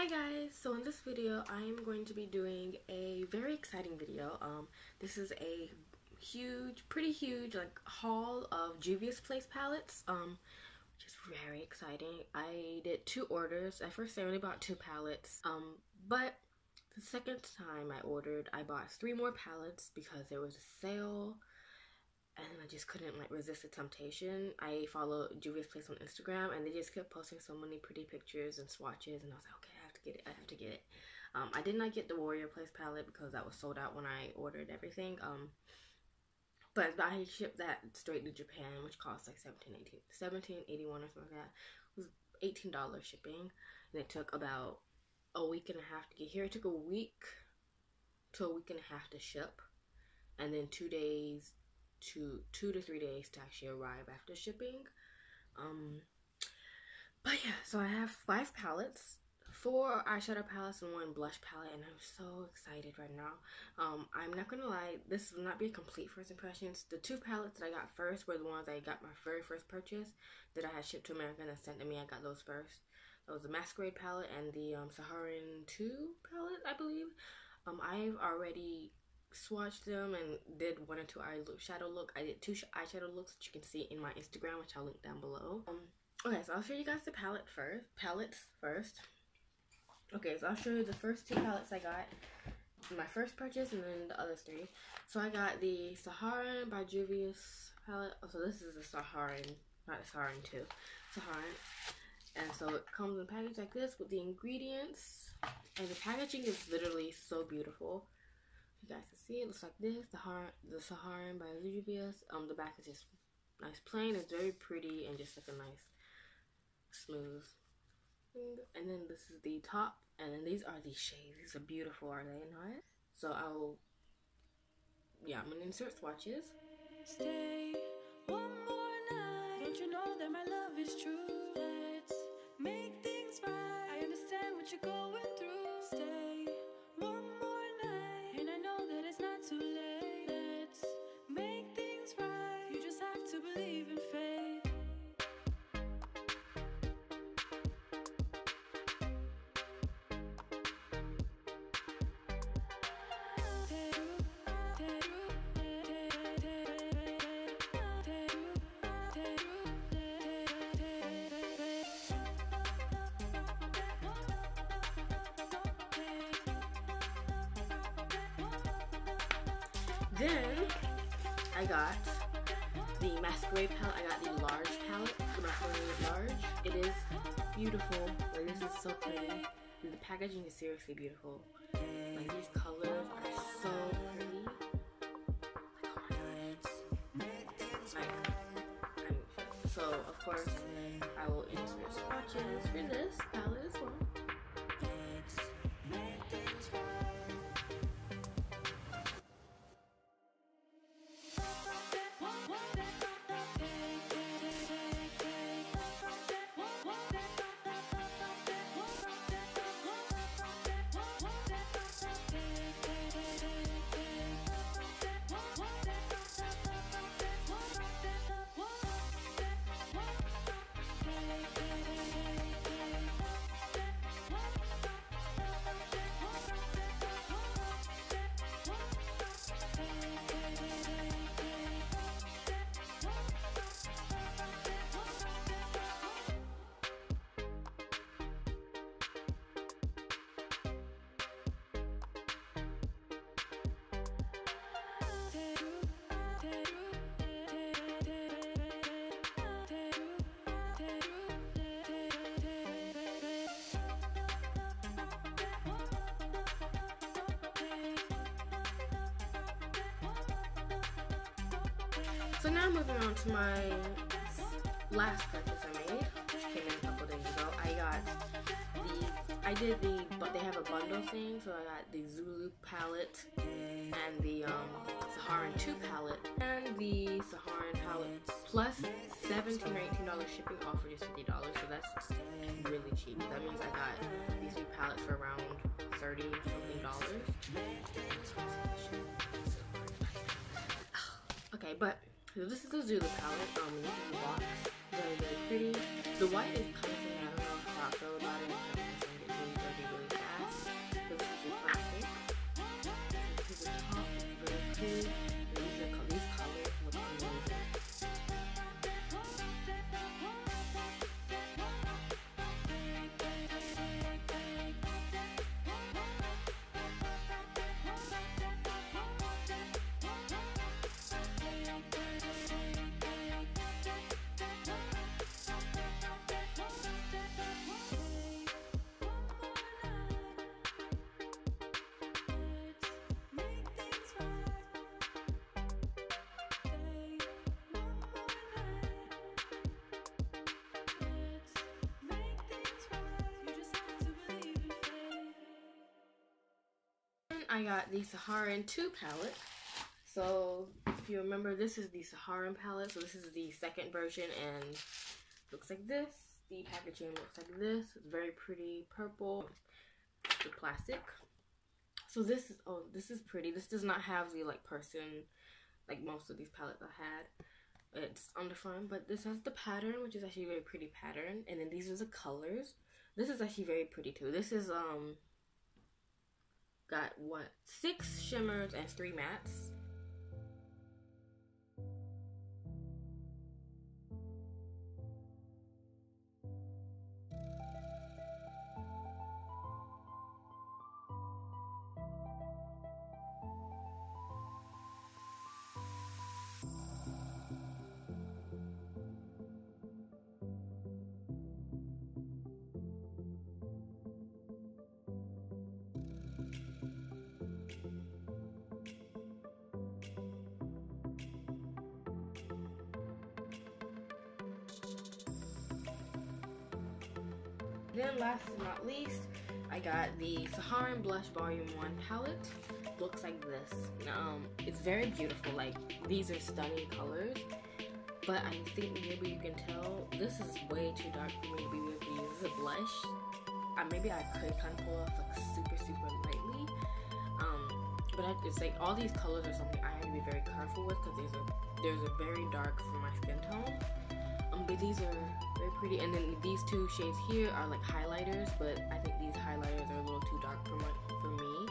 Hi guys, so in this video I am going to be doing a very exciting video. Um, this is a huge, pretty huge like haul of Juvia's Place palettes, um, which is very exciting. I did two orders. At first I only bought two palettes, um, but the second time I ordered I bought three more palettes because there was a sale and I just couldn't like resist the temptation. I follow Juvia's Place on Instagram and they just kept posting so many pretty pictures and swatches and I was like, okay, to get it, I have to get it. Um, I did not get the Warrior Place palette because that was sold out when I ordered everything. Um, but I shipped that straight to Japan, which cost like 17, 18, 17, 81 or something like that. It was $18 shipping and it took about a week and a half to get here. It took a week to a week and a half to ship and then two days to two to three days to actually arrive after shipping. Um, but yeah, so I have five palettes, four eyeshadow palettes and one blush palette, and I'm so excited right now. Um, I'm not gonna lie, this will not be a complete first impressions. The two palettes that I got first were the ones I got my very first purchase that I had shipped to America and sent to me. I got those first. That was the Masquerade palette and the um, Saharan 2 palette, I believe. Um, I've already swatched them and did one or two eyeshadow look. I did two eyeshadow looks that you can see in my Instagram, which I'll link down below. Um, okay, so I'll show you guys the palette first. Palettes first. Okay, so I'll show you the first two palettes I got. My first purchase and then the other three. So I got the Saharan by Juvia's palette. Oh, so this is the Saharan, not Saharan 2. Saharan. And so it comes in package like this with the ingredients. And the packaging is literally so beautiful you guys can see it looks like this the Har the Saharan by Juvia's um the back is just nice plain it's very pretty and just like a nice smooth and then this is the top. And then these are the shades. These are beautiful are they not? So I'll yeah I'm gonna insert swatches. Stay one more night. Don't you know that my love is true? Let's make things right. I understand what you're going through. Stay Then I got the Masquerade palette. I got the large palette, the large. It is beautiful. Like this is so pretty. The packaging is seriously beautiful. Like these colors are so pretty. so of course I will insert swatches for this So now moving on to my last purchase I made, which came in a couple days ago. I got the, I did the, but they have a bundle thing, so I got the Zulu palette and the um, Saharan 2 palette and the Saharan palette plus 17 or 18 dollars shipping off for just 50 dollars so that's really cheap that means I got these two palettes for around 30 something dollars okay but so this is the Zulu palette. Um, this is the box. Very, very pretty. The white is kind of I don't know how I feel about it. I got the Saharan 2 palette. So, if you remember, this is the Saharan palette. So, this is the second version and looks like this. The packaging looks like this. It's very pretty purple. The plastic. So, this is, oh, this is pretty. This does not have the, like, person, like most of these palettes I had. It's underfront, but this has the pattern, which is actually a very pretty pattern. And then these are the colors. This is actually very pretty, too. This is, um, got what six shimmers and three mattes Then last but not least, I got the Saharan Blush Volume 1 palette. Looks like this. Um, it's very beautiful. Like, these are stunning colors. But I think maybe you can tell, this is way too dark for me to be able to use. A blush. Uh, maybe I could kind of pull off like super, super lightly. Um, but I, it's like all these colors are something I have to be very careful with because there's a, there's a very dark for my skin tone. Um, but these are very pretty. And then these two shades here are like highlighters, but I think these highlighters are a little too dark for my for me.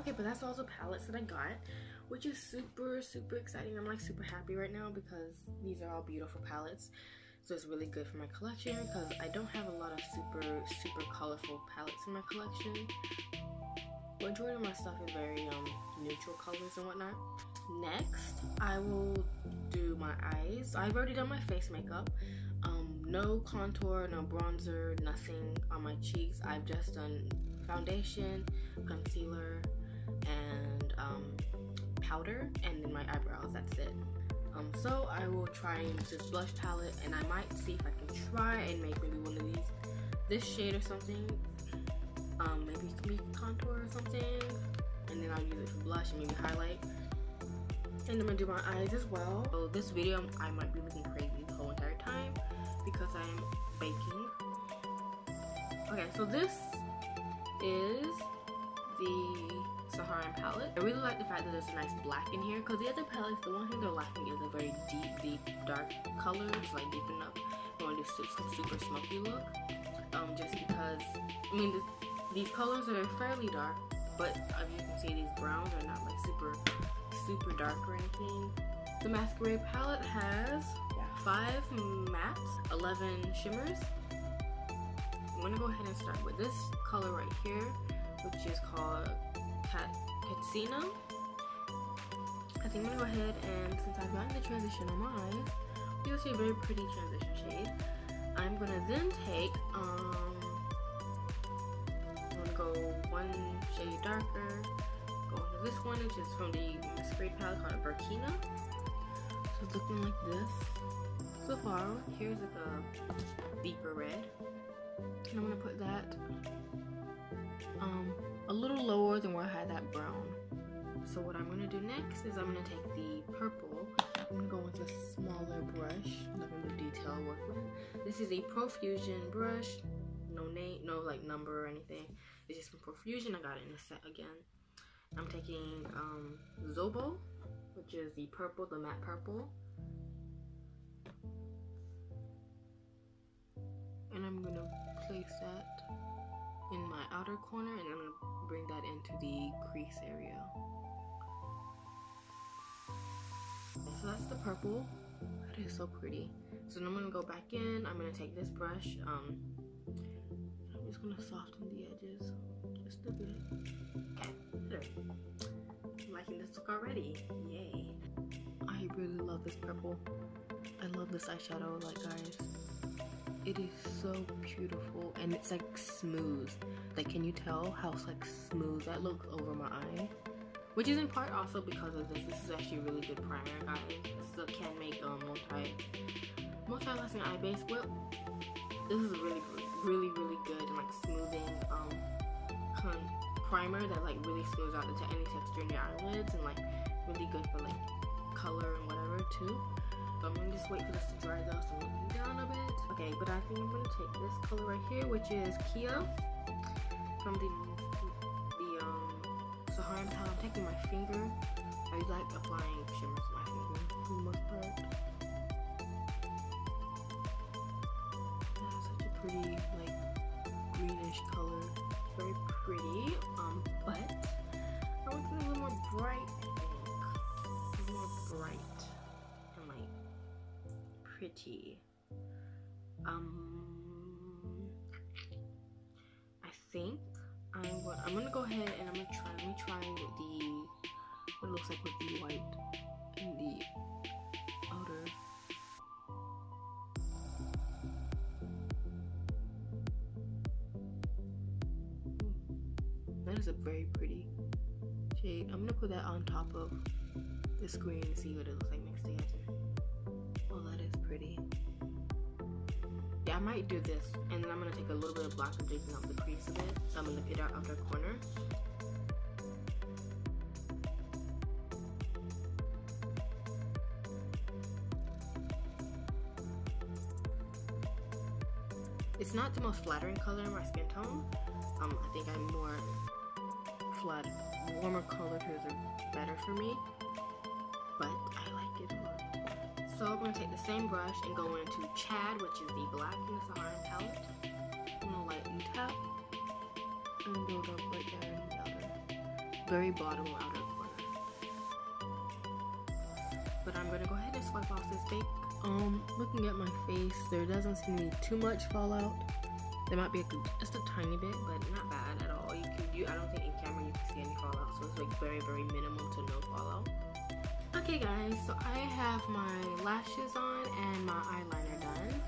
Okay, but that's all the palettes that I got which is super, super exciting. I'm like super happy right now because these are all beautiful palettes. So it's really good for my collection because I don't have a lot of super, super colorful palettes in my collection. Majority of my stuff is very um, neutral colors and whatnot. Next, I will do my eyes. I've already done my face makeup. Um, no contour, no bronzer, nothing on my cheeks. I've just done foundation, concealer, and powder and then my eyebrows. That's it. Um, so I will try and use this blush palette and I might see if I can try and make maybe one of these, this shade or something. Um, maybe it can be contour or something. And then I'll use it for blush and maybe highlight. And I'm gonna do my eyes as well. So this video, I might be looking crazy the whole entire time because I'm baking. Okay, so this is the Saharan palette. I really like the fact that there's a nice black in here because the other palettes, the one thing they're lacking is a very deep, deep, dark color. It's like deep enough. I want to do some super smoky look. Um, just because, I mean, these colors are fairly dark, but as you can see, these browns are not like super, super dark or anything. The Masquerade palette has five mattes, 11 shimmers. I'm gonna go ahead and start with this color right here, which is called Katsina. I think I'm gonna go ahead and since I've gotten the transition on my eyes, you'll see a very pretty transition shade. I'm gonna then take, um, I'm gonna go one shade darker, go into this one, which is from the Masquerade palette called Burkina. So it's looking like this. So far, here's like a deeper red. And I'm gonna put that um, a little lower than where I had that brown. So what I'm gonna do next is I'm gonna take the purple. I'm gonna go with a smaller brush, nothing to detail work with. This is a Profusion brush. No name, no like number or anything. It's just from Profusion. I got it in a set again. I'm taking um, Zobo, which is the purple, the matte purple. And I'm gonna place that in my outer corner and I'm gonna bring that into the crease area. So that's the purple. That is so pretty. So then I'm gonna go back in. I'm gonna take this brush. Um, I'm just gonna soften the edges just a bit. Okay, there. I'm liking this look already. Yay. I really love this purple. I love this eyeshadow, like guys. It is so beautiful and it's like smooth. Like, can you tell how like smooth that looks over my eye? Which is in part also because of this. This is actually really good primer, guys. This is a Canmake um, multi multi-lasting eye base. Well, this is a really, really, really good and like smoothing um primer that like really smooths out the any texture in your eyelids and like really good for like color and whatever too. I'm gonna just wait for this to dry though, so I'm down a bit. Okay, but I think I'm gonna take this color right here, which is Kia from the the um Saharan palette. I'm taking my finger. I like applying shimmer to my finger for the most part. That's such a pretty like greenish color. Very pretty. Um, but I want something a little more bright pretty. Um, I think I'm going. I'm gonna go ahead and I'm gonna try. Let me try the what it looks like with the white and the I might do this, and then I'm gonna take a little bit of black and digging out the crease of it. So I'm gonna get out outer corner. It's not the most flattering color in my skin tone. Um, I think I'm more flat, warmer colors are better for me, So I'm going to take the same brush and go into Chad, which is the black in the Saharan palette. I'm going to lightly tap and build up right there in the outer, very bottom outer corner. But I'm going to go ahead and swipe off this bake. Um, looking at my face, there doesn't seem to be too much fallout. There might be a, just a tiny bit, but not bad at all. You can, you, I don't think in camera you can see any fallout, so it's like very, very minimal to no fallout. Okay guys, so I have my lashes on and my eyeliner done.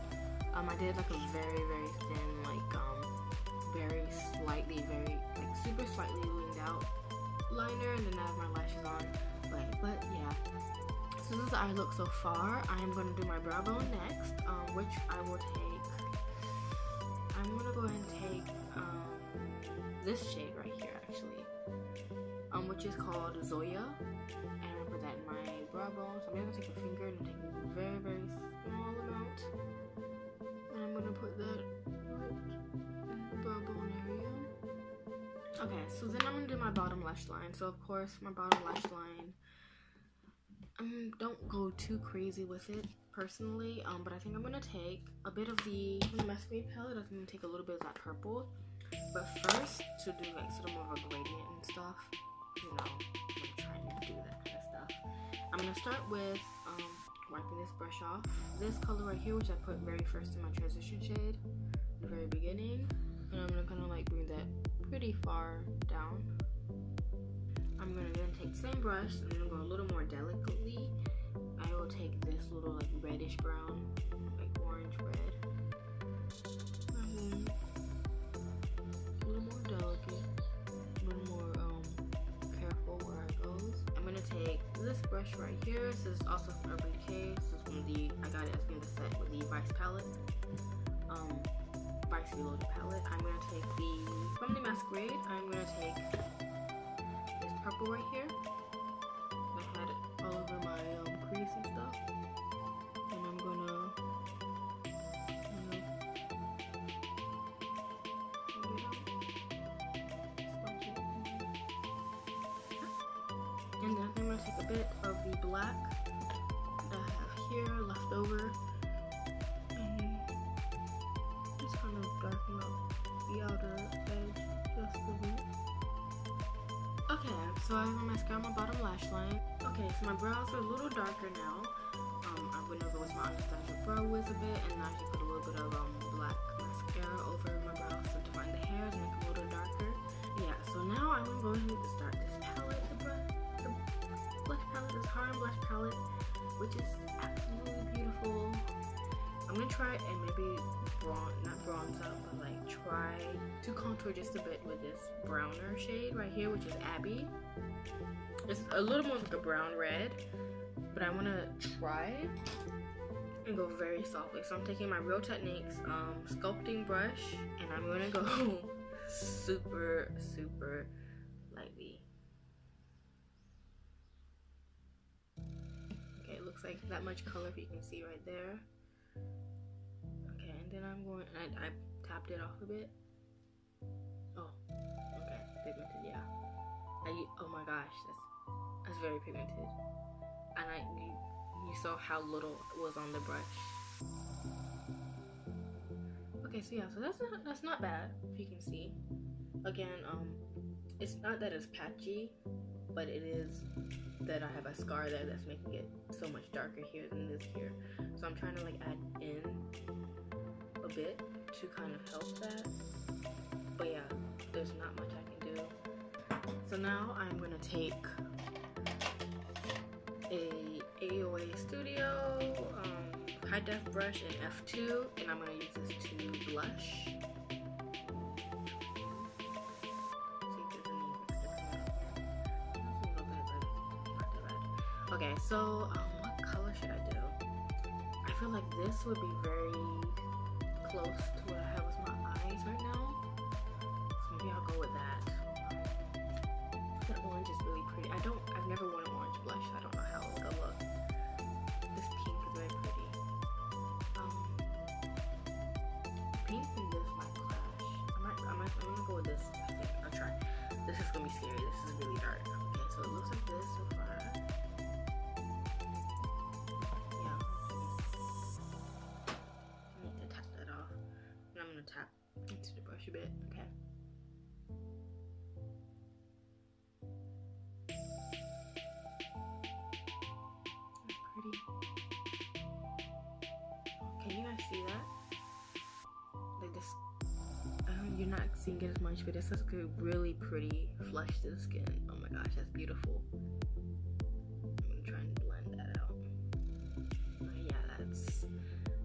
Um, I did like a very, very thin, like, um, very slightly, very, like, super slightly winged out liner, and then I have my lashes on. But, but yeah. So this is the eye look so far. I am going to do my brow bone next, um, which I will take, I'm going to go ahead and take, um, this shade right here, actually, um, which is called Zoya bone. So I'm gonna take a finger and take a very, very small amount. And I'm gonna put that right in the bone area. Okay, so then I'm gonna do my bottom lash line. So of course, my bottom lash line, um, don't go too crazy with it personally, um, but I think I'm gonna take a bit of the, from the palette, I'm gonna take a little bit of that purple. But first, to do like sort of more of a gradient and stuff, you know, I'm gonna start with um, wiping this brush off. This color right here, which I put very first in my transition shade, the very beginning. And I'm gonna kind of like bring that pretty far down. I'm gonna then take the same brush and I'm gonna go a little more delicately. I will take this little like reddish brown, like orange red. Brush right here. This is also from Urban Decay. This is from the, I got it as being the set with the Vice palette. Um, Vice Reloaded palette. I'm going to take the, from the Masquerade, I'm going to take this purple right here. Going to take a bit of the black that I have here left over and just kind of darken up the outer edge just a bit. Okay, so I have my mascara on my bottom lash line. Okay, so my brows are a little darker now. Um, I went over with my Anastasia Brow Wiz a bit and now I put a little bit of um, black mascara over my brows to define the hairs and make it a little darker. Yeah, so now I'm going to go ahead and start blush palette, blush palette, which is absolutely beautiful. I'm gonna try and maybe bronze, not bronze up, but like try to contour just a bit with this browner shade right here, which is Abby. It's a little more like a brown red, but I wanna try and go very softly. So I'm taking my Real Techniques um, sculpting brush and I'm gonna go super, super like that much color you can see right there. Okay, and then I'm going, I, I tapped it off a bit. Oh, okay, pigmented, yeah. I, oh my gosh, that's, that's very pigmented. And I, you, you saw how little was on the brush. Okay, so yeah, so that's not that's not bad if you can see. Again, um, it's not that it's patchy, but it is that I have a scar there that's making it so much darker here than this here. So I'm trying to like add in a bit to kind of help that. But yeah, there's not much I can do. So now I'm gonna take a AOA Studio um, high def brush in F2 and I'm gonna use this to blush. Would be very close to what I have with my eyes right now. So maybe I'll go with that. That orange is really pretty. I don't, I've never worn an orange blush. I don't know how it's gonna look. This pink is very pretty. Um, pink and this might clash. I might, I might, I'm gonna go with this. I think I'll try. This is gonna be scary. This is really dark. Okay, so it looks like this seeing it as much, but this is a really pretty flush to the skin. Oh my gosh, that's beautiful. I'm gonna try and blend that out. yeah, that's,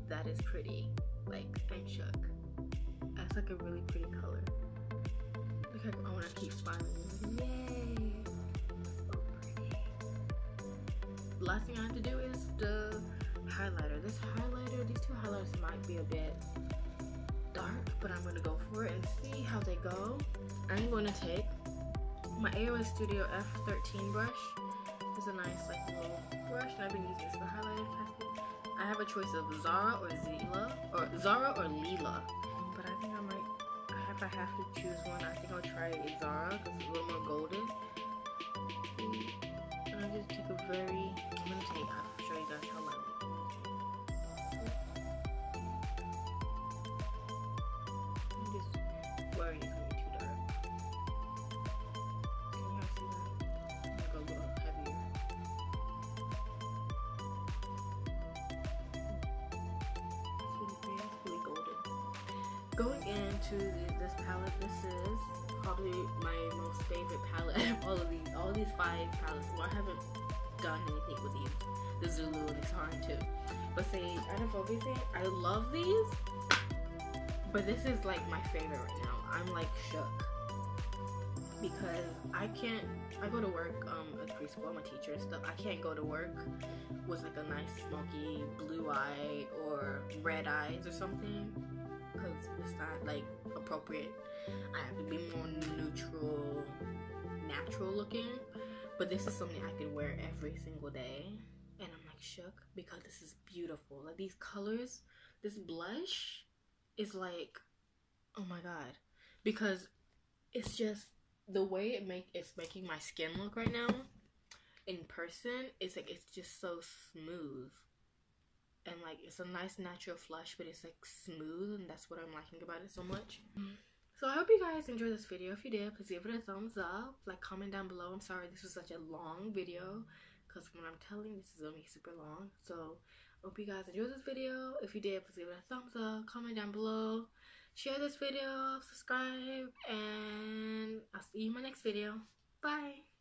that is pretty. Like, I'm shook. That's like a really pretty color. Like I want to keep smiling. Yay! So pretty. Last thing I have to do is the highlighter. This highlighter, these two highlighters might be a bit dark, but I'm to go for it and see how they go. I'm to take my AOA Studio F13 brush. It's a nice like little brush, and I've been using this for highlighter testing. I have a choice of Zara or Zila, or Zara or Lila but I think I might, if I have to choose one, I think I'll try Zara because it's a little more golden. And I just take a very, I'm gonna take, I'll show you guys how my these five palettes. Well, I haven't done anything with these. The Zulu and Saharan 2. But say, out of everything, I love these. But this is like my favorite right now. I'm like shook. Because I can't, I go to work um, at preschool, I'm a teacher and stuff. I can't go to work with like a nice smoky blue eye or red eyes or something because it's not like appropriate. I have to be more neutral, natural looking. But this is something I can wear every single day. And I'm like shook because this is beautiful. Like these colors, this blush is like, oh my god. Because it's just the way it make it's making my skin look right now in person, it's like it's just so smooth and like it's a nice natural flush but it's like smooth and that's what i'm liking about it so much mm-hmm. So i hope you guys enjoyed this video. If you did please give it a thumbs up. Like comment down below. I'm sorry this was such a long video because when i'm telling this is gonna be super long. So hope you guys enjoyed this video. If you did please give it a thumbs up. Comment down below. Share this video. Subscribe. And i'll see you in my next video. Bye